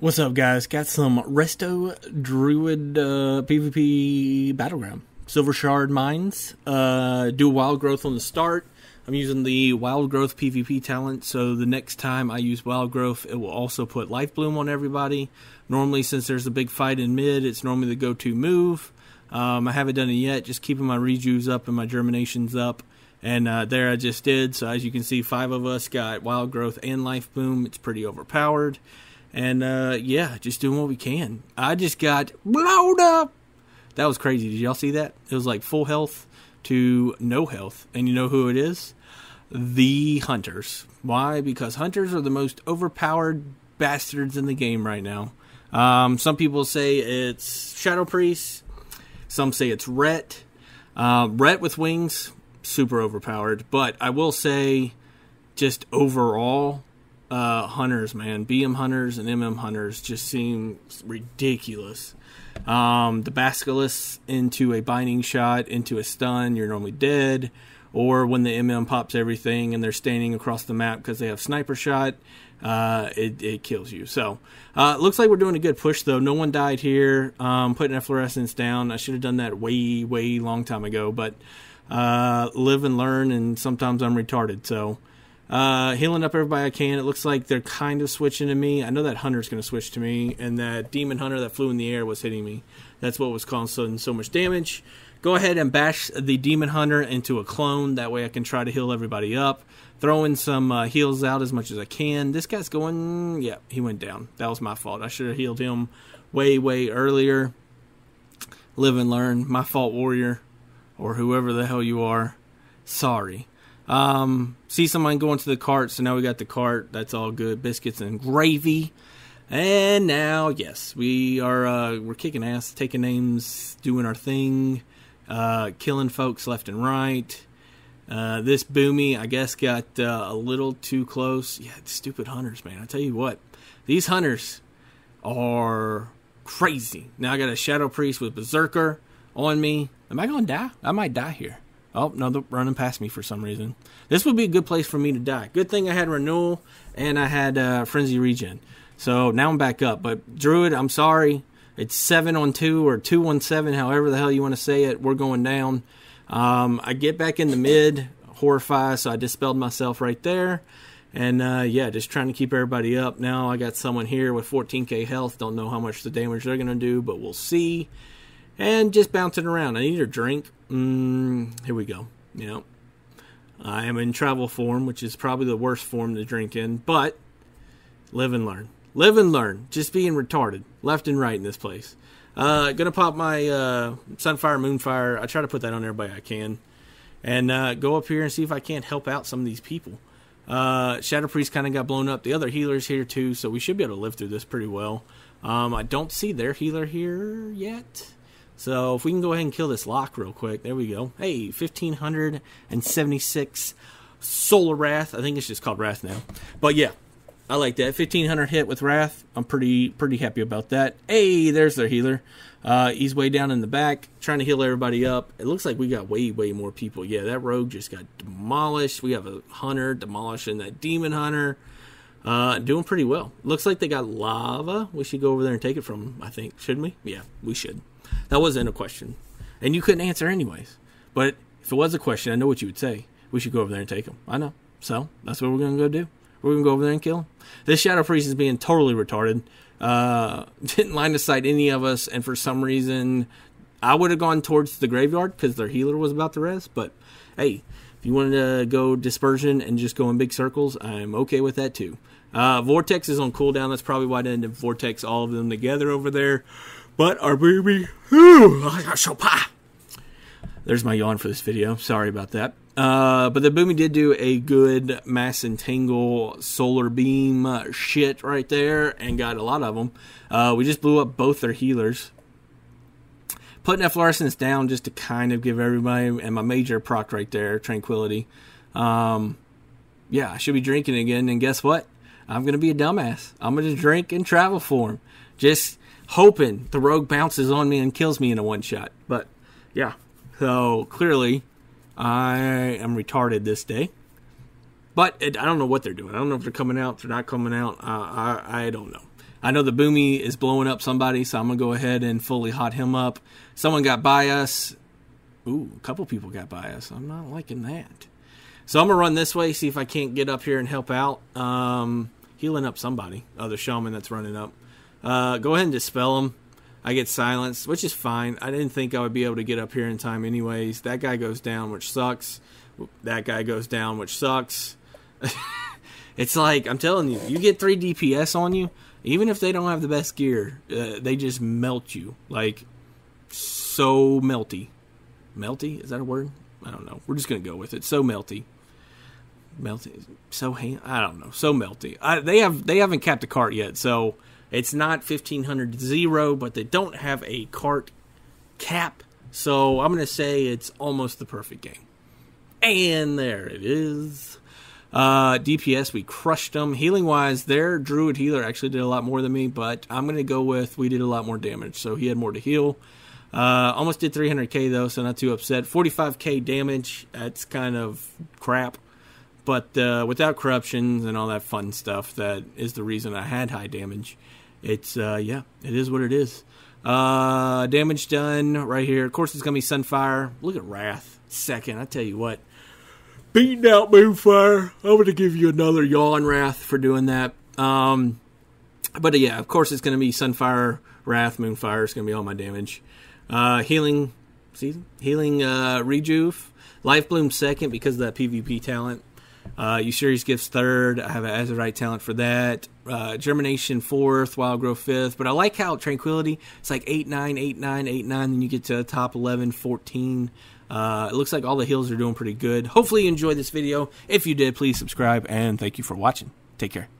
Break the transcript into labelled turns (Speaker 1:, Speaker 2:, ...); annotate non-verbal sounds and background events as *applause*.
Speaker 1: What's up, guys? Got some Resto Druid uh, PvP Battleground. Silvershard Mines. Uh, do Wild Growth on the start. I'm using the Wild Growth PvP talent, so the next time I use Wild Growth, it will also put Lifebloom on everybody. Normally, since there's a big fight in mid, it's normally the go to move. Um, I haven't done it yet, just keeping my rejuves up and my germinations up. And uh, there I just did. So as you can see, five of us got Wild Growth and Lifebloom. It's pretty overpowered. And uh, yeah, just doing what we can. I just got blown up. That was crazy. Did y'all see that? It was like full health to no health. And you know who it is? The Hunters. Why? Because Hunters are the most overpowered bastards in the game right now. Um, some people say it's Shadow Priest. Some say it's Ret. Uh, Ret with wings, super overpowered. But I will say, just overall, uh, hunters, man, BM hunters and MM hunters just seem ridiculous. Um, the Basilisk into a binding shot, into a stun, you're normally dead. Or when the MM pops everything and they're standing across the map because they have sniper shot, uh, it, it kills you. So, uh, looks like we're doing a good push though. No one died here. Um, putting efflorescence down. I should have done that way, way long time ago, but uh, live and learn, and sometimes I'm retarded. So, uh, healing up everybody I can. It looks like they're kind of switching to me. I know that hunter's going to switch to me, and that demon hunter that flew in the air was hitting me. That's what was causing so much damage. Go ahead and bash the demon hunter into a clone. That way I can try to heal everybody up. Throwing some uh, heals out as much as I can. This guy's going. Yeah, he went down. That was my fault. I should have healed him way, way earlier. Live and learn. My fault, warrior, or whoever the hell you are. Sorry. Um, see someone going to the cart, so now we got the cart. That's all good. Biscuits and gravy. And now, yes, we are uh, we're kicking ass, taking names, doing our thing, uh, killing folks left and right. Uh, this boomy, I guess, got uh, a little too close. Yeah, stupid hunters, man. I tell you what, these hunters are crazy. Now I got a shadow priest with berserker on me. Am I to die? I might die here. Oh, no, they're running past me for some reason. This would be a good place for me to die. Good thing I had renewal and I had uh, frenzy regen. So now I'm back up. But Druid, I'm sorry. It's seven on two or two on seven, however the hell you want to say it. We're going down. Um, I get back in the mid, horrify, so I dispelled myself right there. And uh, yeah, just trying to keep everybody up. Now I got someone here with 14k health. Don't know how much the damage they're going to do, but we'll see. And just bouncing around. I need a drink. Mm, here we go. Yeah. I am in travel form, which is probably the worst form to drink in, but live and learn. Live and learn. Just being retarded, left and right in this place. Uh, gonna pop my uh, Sunfire, Moonfire. I try to put that on everybody I can, and uh, go up here and see if I can't help out some of these people. Uh, Shadow Priest kind of got blown up. The other healer's here too, so we should be able to live through this pretty well. Um, I don't see their healer here yet. So if we can go ahead and kill this lock real quick, there we go. Hey, 1576 Solar Wrath. I think it's just called Wrath now. But yeah, I like that. 1500 hit with Wrath. I'm pretty pretty happy about that. Hey, there's their healer. Uh, he's way down in the back, trying to heal everybody up. It looks like we got way, way more people. Yeah, that rogue just got demolished. We have a hunter demolishing that demon hunter. Uh, doing pretty well. Looks like they got lava. We should go over there and take it from them, I think. Shouldn't we? Yeah, we should. That wasn't a question. And you couldn't answer anyways. But if it was a question, I know what you would say. We should go over there and take them. I know. So that's what we're going to go do. We're going to go over there and kill him. This Shadow Priest is being totally retarded. Uh, *laughs* didn't line of sight any of us. And for some reason, I would have gone towards the graveyard because their healer was about to rest. But hey, if you wanted to go dispersion and just go in big circles, I'm okay with that too. Uh, Vortex is on cooldown. That's probably why I didn't Vortex all of them together over there. But our baby, whew, I. There's my yawn for this video. Sorry about that. Uh, but the Boomy did do a good mass entangle solar beam uh, shit right there and got a lot of them. Uh, we just blew up both their healers. Putting efflorescence down just to kind of give everybody, and my major proc right there, Tranquility. Um, yeah, I should be drinking again, and guess what? I'm to be a dumbass. I'm to drink and travel form. Just hoping the rogue bounces on me and kills me in a one shot. But yeah, so clearly I am retarded this day. But it, I don't know what they're doing. I don't know if they're coming out. If they're not coming out. Uh, I I don't know. I know the Boomy is blowing up somebody, so I'm gonna go ahead and fully hot him up. Someone got by us. Ooh, a couple people got by us. I'm not liking that. So I'm gonna run this way, see if I can't get up here and help out. Um, healing up somebody, other shaman that's running up. Uh, go ahead and dispel him. I get silenced, which is fine. I didn't think I would be able to get up here in time, anyways. That guy goes down, which sucks. That guy goes down, which sucks. *laughs* it's like I'm telling you, you get three DPS on you, even if they don't have the best gear, uh, they just melt you like so melty. Melty is that a word? I don't know. We're just gonna go with it. So melty, melty, so hand. I don't know. So melty. I, they have they haven't capped a cart yet, so it's not fifteen hundred zero, but they don't have a cart cap. So I'm gonna say it's almost the perfect game. And there it is. Uh, DPS, we crushed them. Healing wise, their Druid healer actually did a lot more than me, but I'm going to go with we did a lot more damage, so he had more to heal. Uh, almost did 300k though, so not too upset. 45k damage, that's kind of crap. But uh, without corruptions and all that fun stuff, that is the reason I had high damage. It's, uh, yeah, it is what it is. Uh, damage done right here. Of course, it's going to be Sunfire. Look at Wrath. Second, I tell you what beating out Moonfire. I'm going to give you another yawn, Wrath, for doing that. Um, but yeah, of course, it's going to be Sunfire, Wrath, Moonfire. It's going to be all my damage. Uh, healing, season, healing, uh, Rejuve. Lifebloom second because of that PvP talent. Uh, Gifts third. I have an Azerite talent for that. Uh, Germination fourth. Wild Growth fifth. But I like how Tranquility, it's like 8, 9, 8, 9, 8, 9. Then you get to top 11, 14. Uh, it looks like all the hills are doing pretty good. Hopefully you enjoyed this video. If you did, please subscribe and thank you for watching. Take care.